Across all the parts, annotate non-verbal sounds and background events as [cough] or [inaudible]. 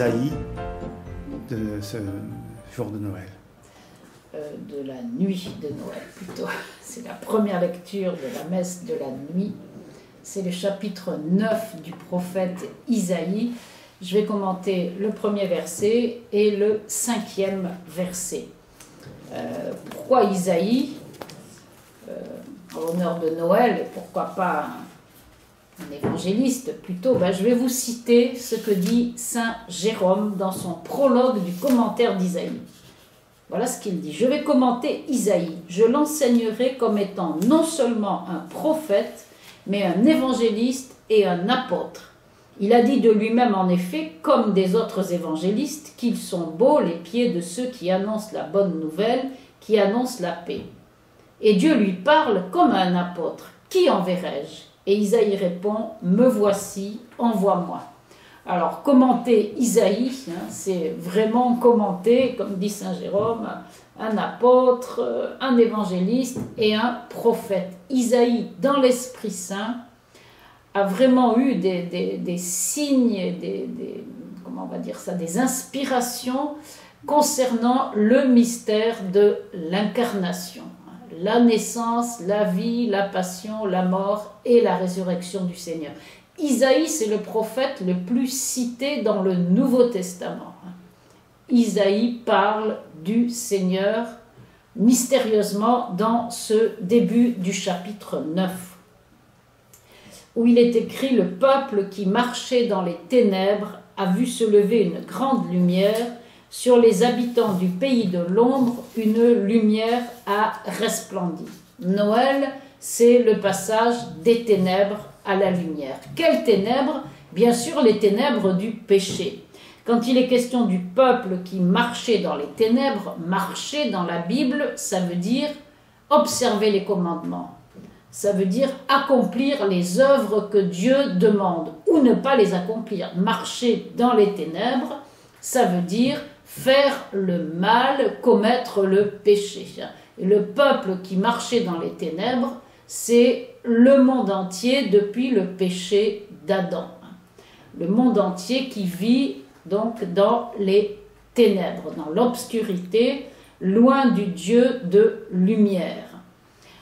Isaïe de ce jour de Noël euh, De la nuit de Noël plutôt. [laughs] C'est la première lecture de la messe de la nuit. C'est le chapitre 9 du prophète Isaïe. Je vais commenter le premier verset et le cinquième verset. Euh, pourquoi Isaïe euh, En l'honneur de Noël, et pourquoi pas un, évangéliste plutôt ben, Je vais vous citer ce que dit Saint Jérôme dans son prologue du commentaire d'Isaïe. Voilà ce qu'il dit. Je vais commenter Isaïe. Je l'enseignerai comme étant non seulement un prophète, mais un évangéliste et un apôtre. Il a dit de lui-même en effet, comme des autres évangélistes, qu'ils sont beaux les pieds de ceux qui annoncent la bonne nouvelle, qui annoncent la paix. Et Dieu lui parle comme un apôtre. Qui enverrai-je? Et Isaïe répond, Me voici, envoie-moi. Alors, commenter Isaïe, hein, c'est vraiment commenter, comme dit Saint Jérôme, un apôtre, un évangéliste et un prophète. Isaïe, dans l'Esprit Saint, a vraiment eu des, signes, des, inspirations concernant le mystère de l'incarnation. La naissance, la vie, la passion, la mort et la résurrection du Seigneur. Isaïe, c'est le prophète le plus cité dans le Nouveau Testament. Isaïe parle du Seigneur mystérieusement dans ce début du chapitre 9, où il est écrit Le peuple qui marchait dans les ténèbres a vu se lever une grande lumière. Sur les habitants du pays de l'ombre, une lumière a resplendi. Noël, c'est le passage des ténèbres à la lumière. Quelles ténèbres? Bien sûr, les ténèbres du péché. Quand il est question du peuple qui marchait dans les ténèbres, marcher dans la Bible, ça veut dire observer les commandements. Ça veut dire accomplir les œuvres que Dieu demande ou ne pas les accomplir. Marcher dans les ténèbres, ça veut dire faire le mal, commettre le péché. Et le peuple qui marchait dans les ténèbres, c'est le monde entier depuis le péché d'Adam. Le monde entier qui vit donc dans les ténèbres, dans l'obscurité, loin du Dieu de lumière.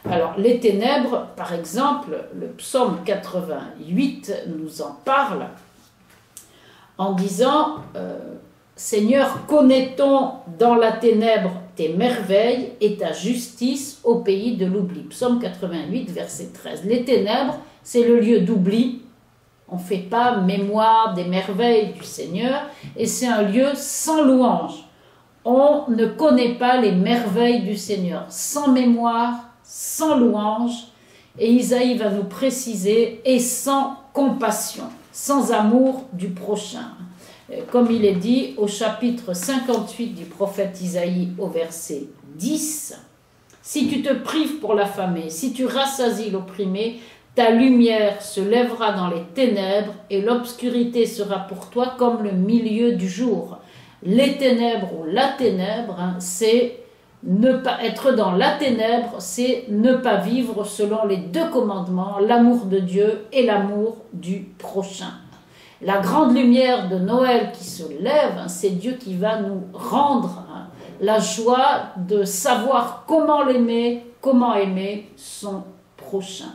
Alors les ténèbres, par exemple, le psaume 88 nous en parle en disant euh, Seigneur, connaît-on dans la ténèbre tes merveilles et ta justice au pays de l'oubli? Psaume 88, verset 13. Les ténèbres, c'est le lieu d'oubli on ne fait pas mémoire des merveilles du Seigneur et c'est un lieu sans louange. On ne connaît pas les merveilles du Seigneur sans mémoire, sans louange. Et Isaïe va nous préciser et sans compassion, sans amour du prochain. Comme il est dit au chapitre 58 du prophète Isaïe au verset 10, Si tu te prives pour l'affamer, si tu rassasies l'opprimé, ta lumière se lèvera dans les ténèbres et l'obscurité sera pour toi comme le milieu du jour. Les ténèbres ou la ténèbre, hein, c'est ne pas être dans la ténèbre, c'est ne pas vivre selon les deux commandements, l'amour de Dieu et l'amour du prochain. La grande lumière de Noël qui se lève, hein, c'est Dieu qui va nous rendre hein, la joie de savoir comment l'aimer, comment aimer son prochain.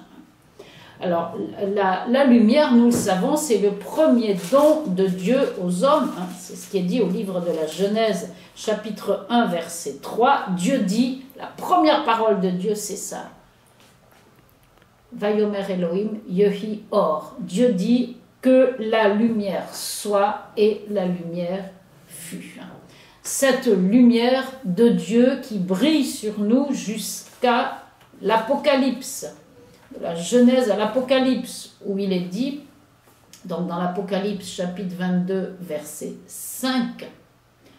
Alors, la, lumière, nous le savons, c'est le premier don de Dieu aux hommes. Hein. C'est ce qui est dit au livre de la Genèse, chapitre 1, verset 3. Dieu dit, la première parole de Dieu, c'est ça. Vayomer Elohim, Yehi Or. Dieu dit que la lumière soit et la lumière fut. Cette lumière de Dieu qui brille sur nous jusqu'à l'Apocalypse de la Genèse à l'Apocalypse, où il est dit, donc dans l'Apocalypse chapitre 22, verset 5,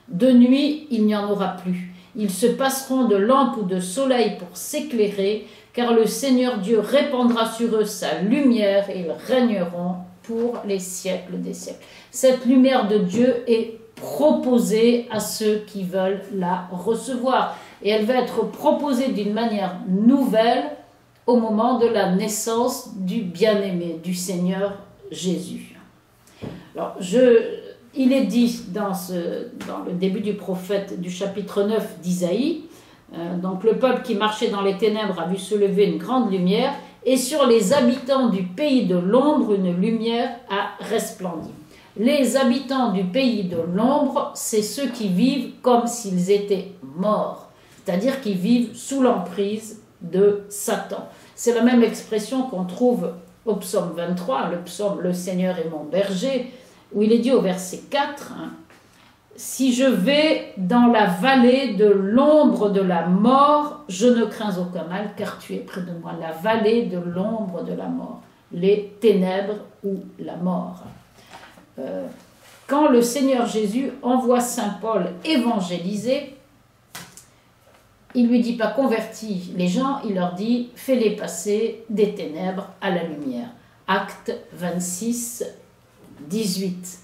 De nuit il n'y en aura plus. Ils se passeront de lampes ou de soleil pour s'éclairer, car le Seigneur Dieu répandra sur eux sa lumière et ils régneront pour les siècles des siècles. Cette lumière de Dieu est proposée à ceux qui veulent la recevoir. Et elle va être proposée d'une manière nouvelle au moment de la naissance du bien-aimé, du Seigneur Jésus. Alors, je, il est dit dans, le début du prophète du chapitre 9 d'Isaïe, euh, donc le peuple qui marchait dans les ténèbres a vu se lever une grande lumière, et sur les habitants du pays de l'ombre, une lumière a resplendi. Les habitants du pays de l'ombre, c'est ceux qui vivent comme s'ils étaient morts, c'est-à-dire qui vivent sous l'emprise de Satan. C'est la même expression qu'on trouve au psaume 23, le psaume Le Seigneur est mon berger, où il est dit au verset 4, hein, Si je vais dans la vallée de l'ombre de la mort, je ne crains aucun mal, car tu es près de moi. La vallée de l'ombre de la mort, les ténèbres ou la mort. Euh, quand le Seigneur Jésus envoie Saint Paul évangéliser, il lui dit pas convertis les gens, il leur dit fais-les passer des ténèbres à la lumière. Acte 26, 18.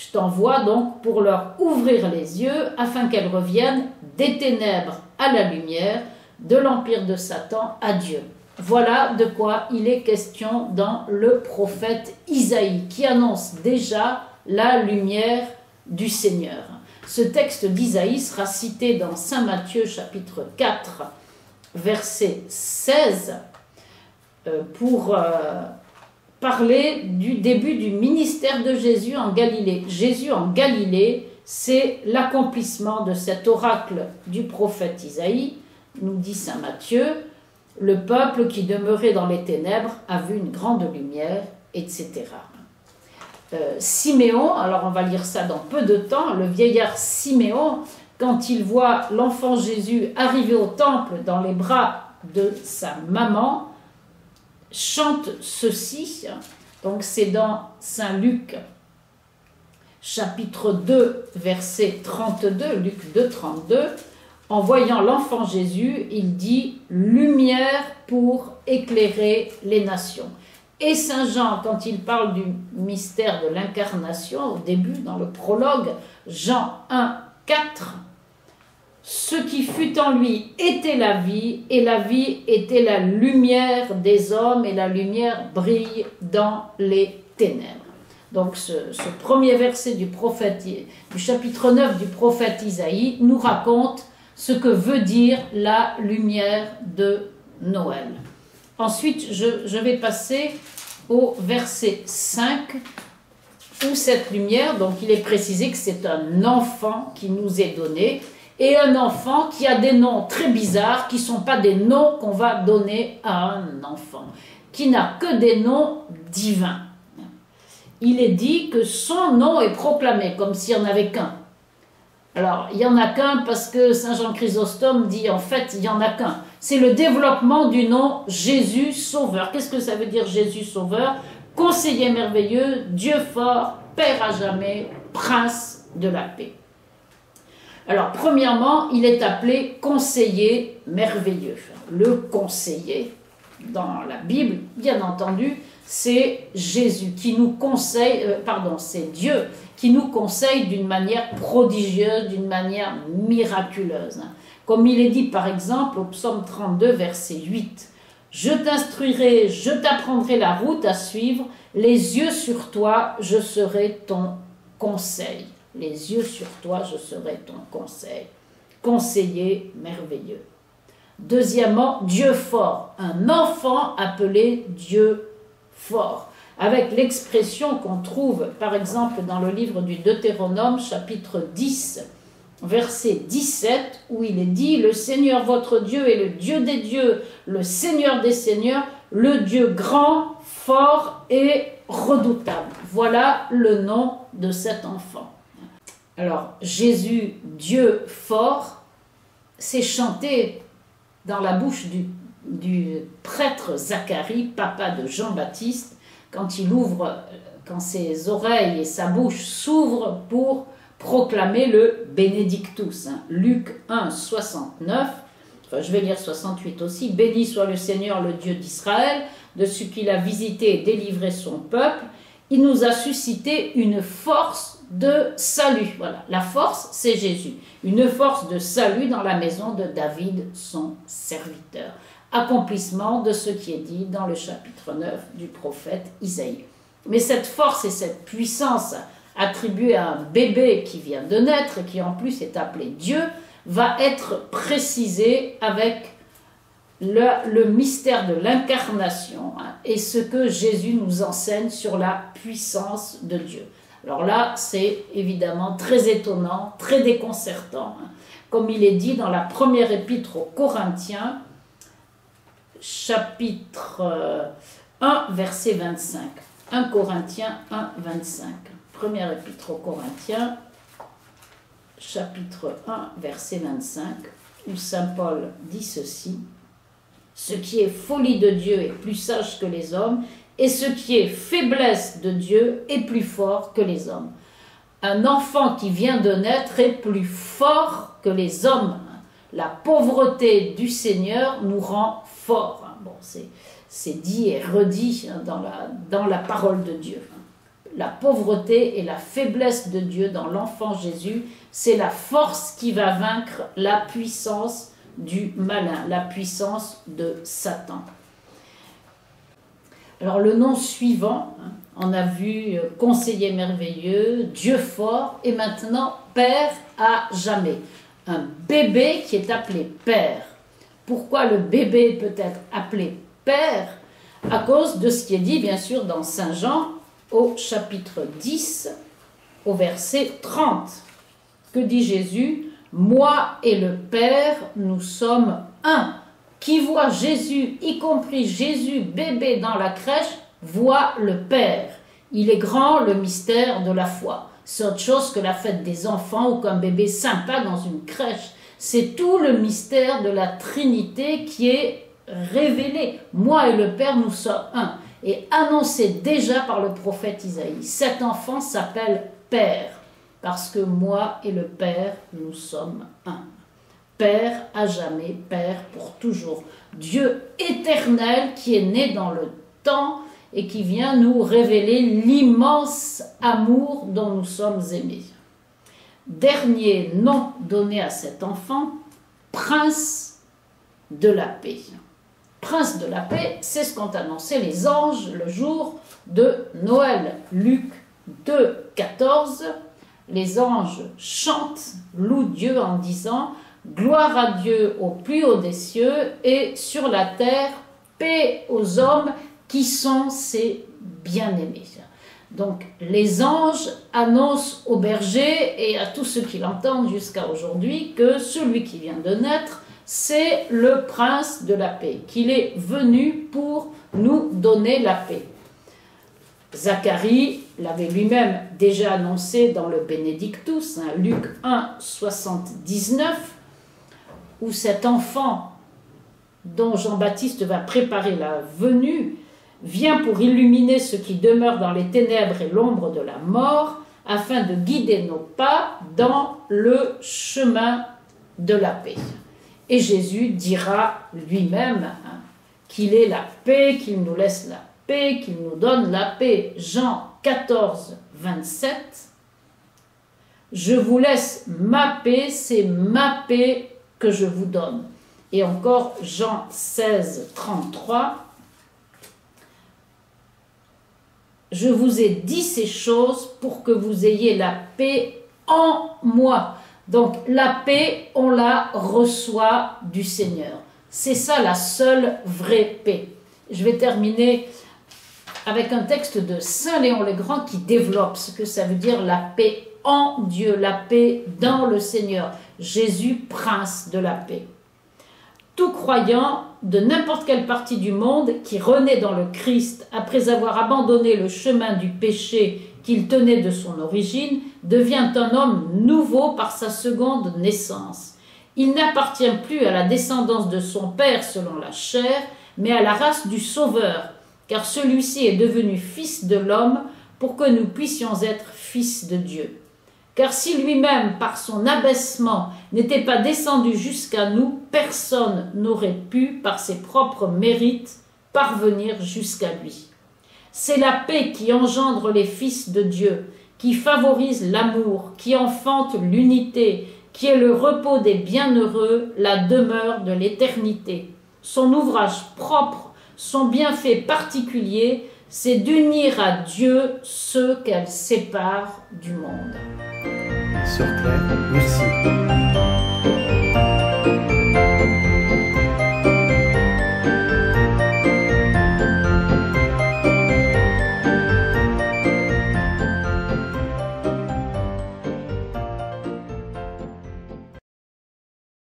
Je t'envoie donc pour leur ouvrir les yeux afin qu'elles reviennent des ténèbres à la lumière, de l'empire de Satan à Dieu. Voilà de quoi il est question dans le prophète Isaïe, qui annonce déjà la lumière du Seigneur. Ce texte d'Isaïe sera cité dans Saint Matthieu chapitre 4, verset 16, euh, pour euh, parler du début du ministère de Jésus en Galilée. Jésus en Galilée, c'est l'accomplissement de cet oracle du prophète Isaïe, nous dit Saint Matthieu, le peuple qui demeurait dans les ténèbres a vu une grande lumière, etc. Euh, Siméon, alors on va lire ça dans peu de temps, le vieillard Siméon, quand il voit l'enfant Jésus arriver au temple dans les bras de sa maman, chante ceci. Donc c'est dans Saint Luc chapitre 2 verset 32, Luc 2 32. En voyant l'enfant Jésus, il dit lumière pour éclairer les nations. Et Saint Jean, quand il parle du mystère de l'incarnation, au début, dans le prologue, Jean 1, 4, ce qui fut en lui était la vie, et la vie était la lumière des hommes, et la lumière brille dans les ténèbres. Donc ce, premier verset du, chapitre 9 du prophète Isaïe nous raconte ce que veut dire la lumière de Noël. Ensuite, je, vais passer au verset 5, où cette lumière, donc il est précisé que c'est un enfant qui nous est donné, et un enfant qui a des noms très bizarres, qui ne sont pas des noms qu'on va donner à un enfant, qui n'a que des noms divins. Il est dit que son nom est proclamé, comme s'il n'y en avait qu'un. Alors, il n'y en a qu'un parce que Saint Jean Chrysostome dit en fait, il n'y en a qu'un. C'est le développement du nom Jésus Sauveur. Qu'est-ce que ça veut dire Jésus Sauveur? Conseiller merveilleux, Dieu fort, Père à jamais, Prince de la paix. Alors, premièrement, il est appelé conseiller merveilleux. Le conseiller, dans la Bible, bien entendu, c'est Jésus qui nous conseille, euh, pardon, c'est Dieu qui nous conseille d'une manière prodigieuse, d'une manière miraculeuse. Comme il est dit par exemple au psaume 32, verset 8. Je t'instruirai, je t'apprendrai la route à suivre, les yeux sur toi, je serai ton conseil. Les yeux sur toi, je serai ton conseil. Conseiller merveilleux. Deuxièmement, Dieu fort, un enfant appelé Dieu fort avec l'expression qu'on trouve par exemple dans le livre du Deutéronome chapitre 10 verset 17 où il est dit le Seigneur votre Dieu est le Dieu des dieux, le Seigneur des seigneurs, le Dieu grand, fort et redoutable. Voilà le nom de cet enfant. Alors Jésus, Dieu fort, c'est chanté dans la bouche du, prêtre Zacharie, papa de Jean-Baptiste, quand il ouvre, quand ses oreilles et sa bouche s'ouvrent pour proclamer le Benedictus. Hein. Luc 1, 69, enfin je vais lire 68 aussi, Béni soit le Seigneur, le Dieu d'Israël, de ce qu'il a visité et délivré son peuple. Il nous a suscité une force de salut. Voilà, la force, c'est Jésus. Une force de salut dans la maison de David, son serviteur accomplissement de ce qui est dit dans le chapitre 9 du prophète Isaïe. Mais cette force et cette puissance attribué à un bébé qui vient de naître et qui en plus est appelé Dieu, va être précisé avec le, mystère de l'incarnation hein, et ce que Jésus nous enseigne sur la puissance de Dieu. Alors là, c'est évidemment très étonnant, très déconcertant. Hein. Comme il est dit dans la première épître aux Corinthiens, chapitre 1, euh, verset 25. 1 Corinthiens 1, 25. Première épître aux Corinthiens, chapitre 1, verset 25, où Saint Paul dit ceci. Ce qui est folie de Dieu est plus sage que les hommes, et ce qui est faiblesse de Dieu est plus fort que les hommes. Un enfant qui vient de naître est plus fort que les hommes. La pauvreté du Seigneur nous rend forts. Bon, c'est dit et redit dans la, dans la parole de Dieu. La pauvreté et la faiblesse de Dieu dans l'enfant Jésus, c'est la force qui va vaincre la puissance du malin, la puissance de Satan. Alors le nom suivant, hein, on a vu euh, conseiller merveilleux, Dieu fort, et maintenant Père à jamais. Un bébé qui est appelé Père. Pourquoi le bébé peut être appelé Père? À cause de ce qui est dit bien sûr dans Saint Jean au chapitre 10, au verset 30. Que dit Jésus? Moi et le Père, nous sommes un. Qui voit Jésus, y compris Jésus bébé dans la crèche, voit le Père. Il est grand le mystère de la foi. C'est autre chose que la fête des enfants ou qu'un bébé sympa dans une crèche. C'est tout le mystère de la Trinité qui est révélé. Moi et le Père, nous sommes un. Et annoncé déjà par le prophète Isaïe. Cet enfant s'appelle Père parce que moi et le Père, nous sommes un. Père à jamais, Père pour toujours. Dieu éternel qui est né dans le temps et qui vient nous révéler l'immense amour dont nous sommes aimés. Dernier nom donné à cet enfant, prince de la paix. Prince de la paix, c'est ce qu'ont annoncé les anges le jour de Noël. Luc 2, 14 les anges chantent, louent Dieu en disant Gloire à Dieu au plus haut des cieux et sur la terre, paix aux hommes qui sont ses bien-aimés. Donc les anges annoncent aux bergers et à tous ceux qui l'entendent jusqu'à aujourd'hui que celui qui vient de naître, c'est le prince de la paix, qu'il est venu pour nous donner la paix. Zacharie l'avait lui-même déjà annoncé dans le Benedictus, hein, Luc 1, 79, où cet enfant dont Jean-Baptiste va préparer la venue vient pour illuminer ceux qui demeurent dans les ténèbres et l'ombre de la mort, afin de guider nos pas dans le chemin de la paix. Et Jésus dira lui-même hein, qu'il est la paix, qu'il nous laisse la paix, qu'il nous donne la paix. Jean 14, 27. Je vous laisse ma paix, c'est ma paix que je vous donne. Et encore Jean 16, 33. Je vous ai dit ces choses pour que vous ayez la paix en moi. Donc la paix, on la reçoit du Seigneur. C'est ça la seule vraie paix. Je vais terminer avec un texte de Saint Léon le Grand qui développe ce que ça veut dire la paix en Dieu, la paix dans le Seigneur, Jésus, prince de la paix. Tout croyant de n'importe quelle partie du monde qui renaît dans le Christ après avoir abandonné le chemin du péché qu'il tenait de son origine, devient un homme nouveau par sa seconde naissance. Il n'appartient plus à la descendance de son père selon la chair, mais à la race du Sauveur, car celui-ci est devenu fils de l'homme pour que nous puissions être fils de Dieu. Car si lui-même, par son abaissement, n'était pas descendu jusqu'à nous, personne n'aurait pu, par ses propres mérites, parvenir jusqu'à lui. C'est la paix qui engendre les fils de Dieu, qui favorise l'amour, qui enfante l'unité, qui est le repos des bienheureux, la demeure de l'éternité. Son ouvrage propre son bienfait particulier, c'est d'unir à Dieu ceux qu'elle sépare du monde. Claire.